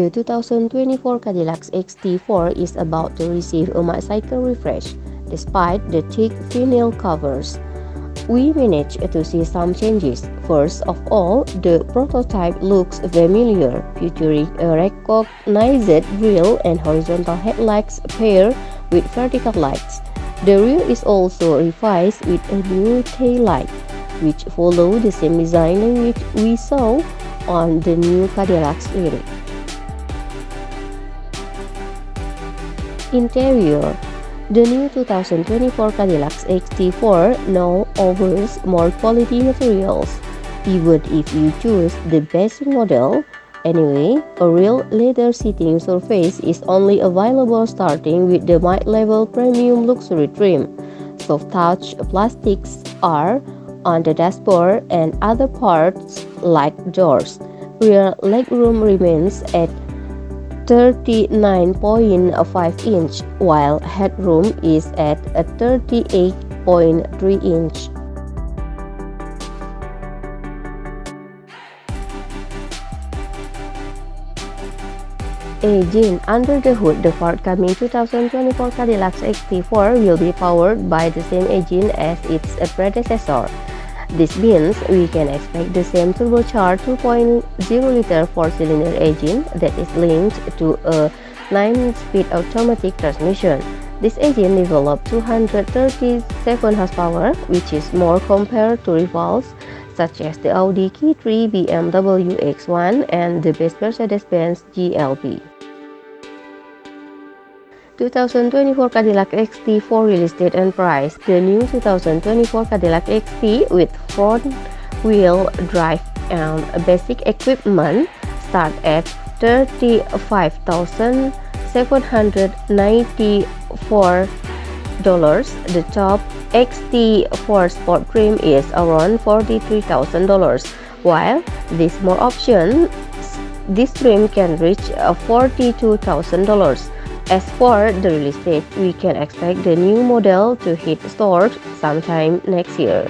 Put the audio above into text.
The 2024 Cadillac XT4 is about to receive a mid-cycle refresh, despite the thick vinyl covers. We managed to see some changes. First of all, the prototype looks familiar, featuring a recognized grille and horizontal headlights paired with vertical lights. The rear is also revised with a new tail light, which follow the same design language we saw on the new Cadillac Lyriq. Interior The new 2024 Cadillac XT4 now offers more quality materials. Even if you choose the basic model, anyway, a real leather seating surface is only available starting with the mid-level premium luxury trim. Soft touch plastics are on the dashboard and other parts like doors. Rear legroom remains at 39.5 inch while headroom is at 38.3 inch. Engine under the hood, the forthcoming 2024 Cadillac XT4 will be powered by the same engine as its predecessor. This means we can expect the same turbocharged 2.0-liter four-cylinder engine that is linked to a 9-speed automatic transmission. This engine developed 237 horsepower, which is more compared to rivals such as the Audi Q3, BMW X1, and the best Mercedes-Benz GLB. 2024 Cadillac XT4 release date and price. The new 2024 Cadillac XT with front-wheel drive and basic equipment start at $35,794. The top XT4 Sport Trim is around $43,000, while this more option, this trim can reach $42,000. As for the release date, we can expect the new model to hit stores sometime next year.